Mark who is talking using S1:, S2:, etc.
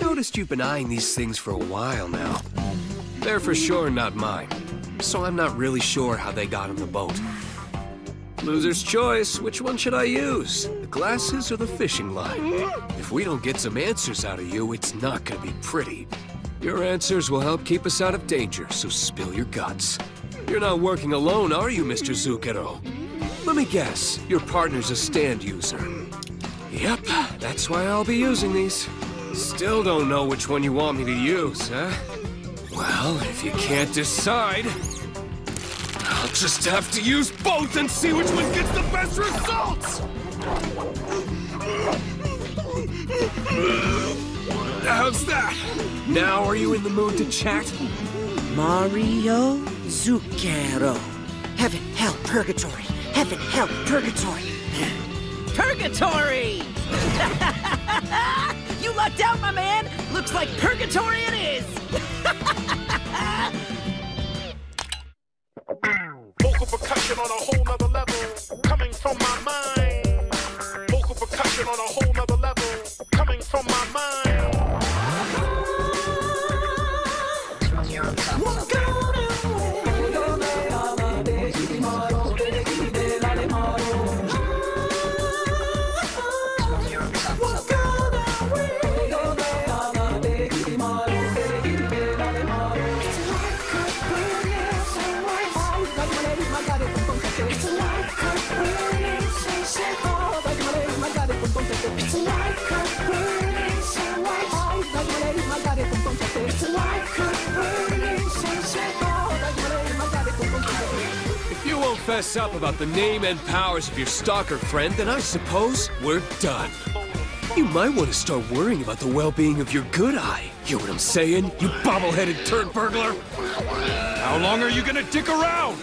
S1: noticed you've been eyeing these things for a while now. They're for sure not mine, so I'm not really sure how they got on the boat. Loser's choice, which one should I use? The glasses or the fishing line? If we don't get some answers out of you, it's not gonna be pretty. Your answers will help keep us out of danger, so spill your guts. You're not working alone, are you, Mr. Zucchero? Let me guess, your partner's a stand user. Yep, that's why I'll be using these. Still don't know which one you want me to use, huh? Well, if you can't decide, I'll just have to use both and see which one gets the best results! How's that? Now are you in the mood to chat?
S2: Mario Zucchero. Heaven, hell, purgatory. Heaven, hell, purgatory.
S3: Purgatory! you lucked out, my man! Looks like purgatory it is!
S4: Vocal percussion on a whole nother level, coming from my mind. Vocal percussion on a whole nother level, coming from my mind.
S1: Fess up about the name and powers of your stalker friend, then I suppose we're done. You might want to start worrying about the well-being of your good eye. Hear what I'm saying, you bobble-headed turd burglar?
S5: How long are you gonna dick around?